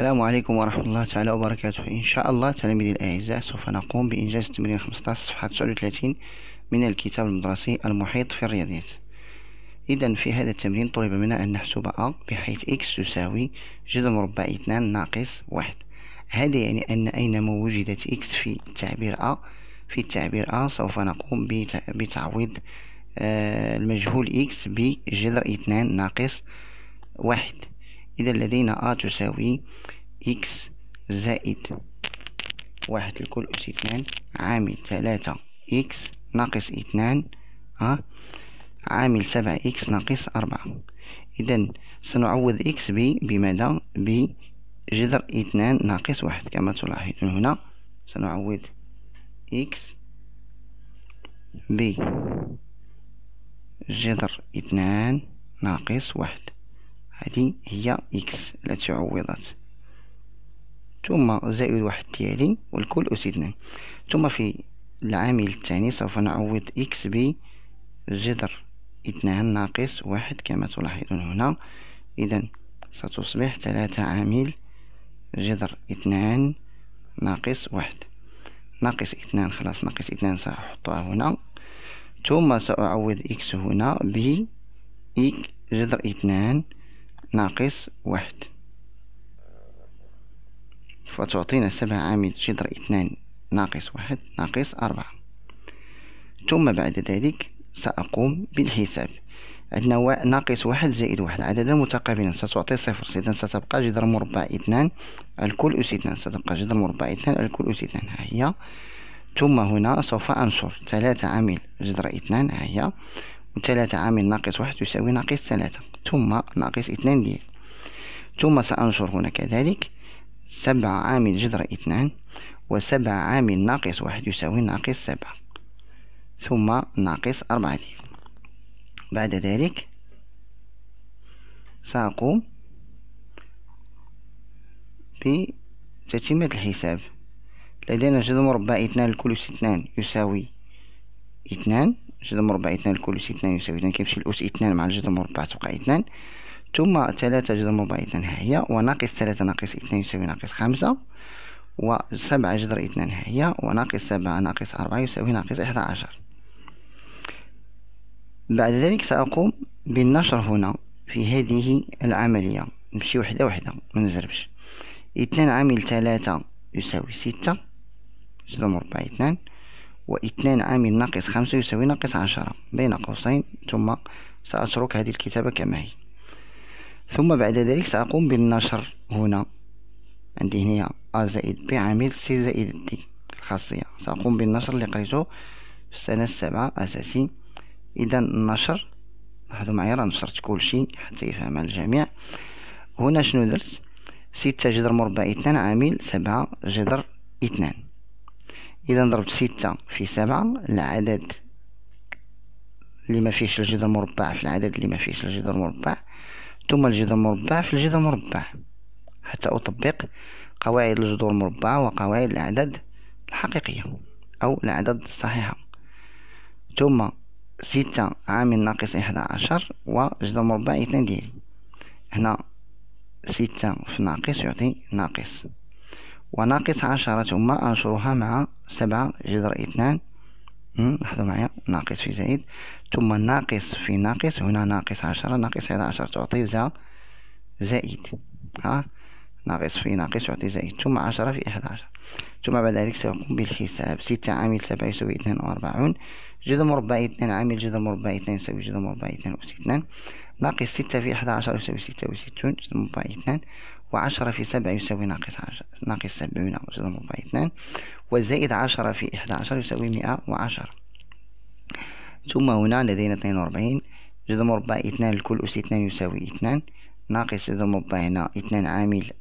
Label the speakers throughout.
Speaker 1: السلام عليكم ورحمة الله تعالى وبركاته. إن شاء الله تلاميذي الأعزاء سوف نقوم بإنجاز تمرين 15 صفحة 39 من الكتاب المدرسي المحيط في الرياضيات. إذا في هذا التمرين طلب منا أن نحسب أ بحيث إكس تساوي جذر مربع 2 ناقص 1 هذا يعني أن أينما وجدت إكس في التعبير أ في التعبير أ سوف نقوم بتعويض آه، المجهول إكس بجذر 2 ناقص 1 إذا لدينا أ تساوي إكس زائد واحد لكل أس اثنان عامل ثلاثة إكس ناقص اثنان ها عامل سبعة إكس ناقص أربعة. إذا سنعوض إكس ب بماذا؟ بجذر اثنان ناقص واحد. كما تلاحظون هنا سنعوض إكس بجذر اثنان ناقص واحد. هذه هي إكس التي عوضت ثم زائد واحد ديالي والكل أس اثنان ثم في العامل الثاني سوف نعوض إكس بجذر اثنان ناقص واحد كما تلاحظون هنا. إذا ستصبح ثلاثة عامل جذر اثنان ناقص واحد. ناقص اثنان خلاص ناقص اثنان سأحطها هنا. ثم سأعوض إكس هنا ب جذر اثنان ناقص واحد. فتعطينا سبعة عامل جذر اثنان ناقص واحد ناقص أربعة. ثم بعد ذلك سأقوم بالحساب. عندنا ناقص واحد زائد واحد. عددا متقابلا ستعطي صفر إذا ستبقى جذر مربع اثنان. الكل أس اثنان ستبقى جذر مربع اثنان الكل أس اثنان ها هي. ثم هنا سوف أنشر ثلاثة عامل جذر اثنان. ها هي. وثلاثة عامل ناقص واحد تساوي ناقص ثلاثة. ثم ناقص اثنان ديال. ثم سأنشر هنا كذلك سبعة عامل جذر اثنان وسبعة عامل ناقص واحد يساوي ناقص سبعة. ثم ناقص أربعة ديال. بعد ذلك سأقوم بتتمة الحساب. لدينا جذر مربع اثنان لكل اثنان يساوي اثنان. جذر مربع اثنان لكل أس اثنان يساوي اثنان كيمشي الأس اثنان مع الجذر مربع تبقى اثنان؟ ثم ثلاثة جذر مربع اثنان هي وناقص ثلاثة ناقص اثنان يساوي ناقص خمسة وسبعة جذر اثنان هي وناقص سبعة ناقص أربعة يساوي ناقص إحدى عشر. بعد ذلك سأقوم بالنشر هنا في هذه العملية. نمشي وحدة وحدة منزربش اثنان عامل ثلاثة يساوي ستة جذر مربع اثنان. واثنان عامل ناقص خمسة يساوي ناقص عشرة بين قوسين ثم سأترك هذه الكتابة كما هي. ثم بعد ذلك سأقوم بالنشر هنا. عندي هنا أ زائد ب عامل سي زائد دي الخاصية. سأقوم بالنشر اللي قريته في السنة السابعة أساسي. إذا النشر لاحظوا معايا راه نشرت كلشي حتى يفهم الجميع. هنا شنو درت؟ ستة جذر مربع اثنان عامل سبعة جذر اثنان. إذا ضربت ستة في سبعة العدد اللي ما فيهش الجذر مربع في العدد اللي ما فيهش الجذر مربع ثم الجذر مربع في الجذر مربع. حتى أطبق قواعد الجذور المربعة وقواعد الأعداد الحقيقية أو الأعداد الصحيحة. ثم ستة عامل ناقص إحدى عشر وجذر مربع اثنان ديالي هنا ستة في ناقص يعطي ناقص. وناقص عشرة ثم أنشرها مع سبعة جذر اثنان. لاحظوا معايا ناقص في زائد ثم ناقص في ناقص هنا ناقص عشرة ناقص إحدى عشر تعطي زا زائد. ها؟ ناقص في ناقص يعطي زائد. ثم عشرة في إحدى عشر. ثم بعد ذلك سيقوم بالحساب. ستة عامل سبعة يساوي اثنان وأربعون. جذر مربع اثنان عامل جذر مربع اثنان يساوي جذر مربع اثنان أس اثنان ناقص ستة في إحدى عشر يساوي ستة وستون جذر مربع اثنان. وعشرة في سبعة يساوي ناقص عشرة ناقص سبعون جذر مربع اثنان وزائد عشرة في إحدى عشر يساوي مئة وعشرة ثم هنا لدينا اثنين وأربعين جذر مربع اثنان لكل أس اثنان يساوي اثنان ناقص جذر مربع هنا اثنان عامل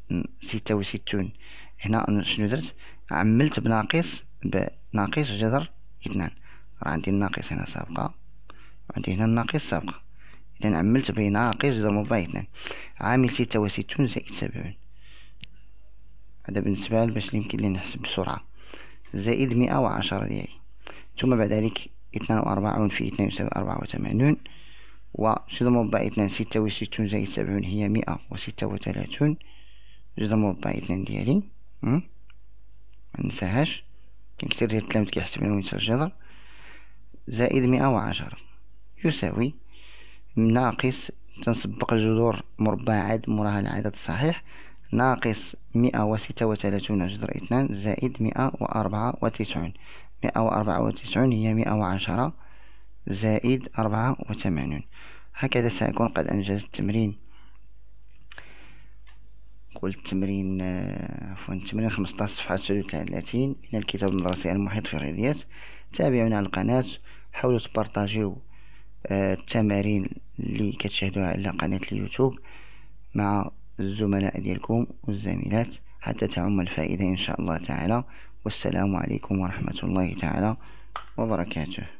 Speaker 1: ستة وستون. هنا شنو درت؟ عملت بناقص بناقص جذر اثنان راه عندي الناقص هنا سابقة وعندي هنا الناقص سابقة. إذا عملت بين ناقص جذر مربع اثنان عامل ستة وستون زائد سبعون. هذا بالنسبة باش يمكن لي نحسب بسرعة. زائد مئة وعشرة ديالي ثم بعد ذلك اثنان وأربعون في اثنان يساوي أربعة وثمانون. وجذر مربع اثنان ستة وستون زائد سبعون هي مئة وستة وثلاثون. جذر مربع اثنان ديالي منساهاش كاين كتير ديال التلاميذ كيحسب لهم يساوي الجذر زائد مئة وعشرة. يساوي ناقص تنسبق الجذور مربعات موراها العدد الصحيح. ناقص مئة وستة وثلاثون جذر اثنان زائد مئة وأربعة وتسعون. مئة وأربعة وتسعون هي مئة وعشرة زائد أربعة وثمانون. هكذا سأكون قد أنجزت التمرين. قلت التمرين عفوا التمرين خمسطاش صفحة ثلاثين من الكتاب المدرسي المحيط في الرياضيات. تابعونا على القناة. حاولوا تبارطاجيو التمارين اللي كتشاهدوها على قناة اليوتيوب مع الزملاء ديالكم والزميلات حتى تعم الفائدة إن شاء الله تعالى. والسلام عليكم ورحمة الله تعالى وبركاته.